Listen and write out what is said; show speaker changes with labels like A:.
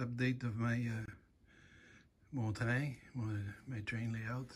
A: update of my uh, my, my train layout.